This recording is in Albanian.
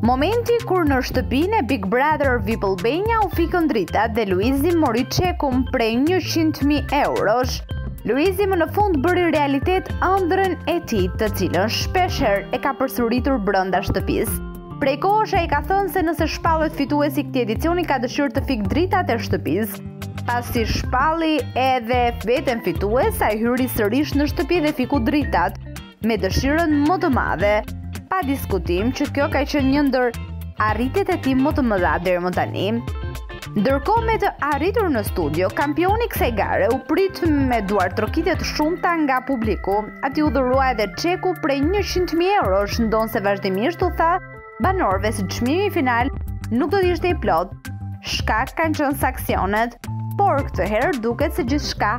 Momenti kur në shtëpinë e Big Brother VIP Albania u fikën drita dhe Luizi mori çekun prej 100.000 eurosh. Luizi më në fund bëri realitet ëndrrën e tij, të cilën shpeshherë e ka përsëritur brenda shtëpisë. Prej kohësh ai ka thënë se nëse shpallet fitues i këtij edicioni ka dëshirë të fikë dritat e shtëpisë. Pasi shpalli edhe veten fitues, ai hyri sërish në shtëpi dhe fiku dritat me dëshirën më të madhe. Pa diskutim që kjo ka qenë një ndër arritjet e tij më të mëdha deri më tani. Ndërkohë me të arritur në studio, kampioni i kësaj gare u prit me duartrokitje të shumta nga publiku. Atij iu dhurua edhe çeku prej 100.000 eurosh, ndonëse vazhdimisht u tha banorëve se çmimi final nuk do të ishte i plotë. Shkak kanë qenë sanksionet, por këtë herë duket se gjithçka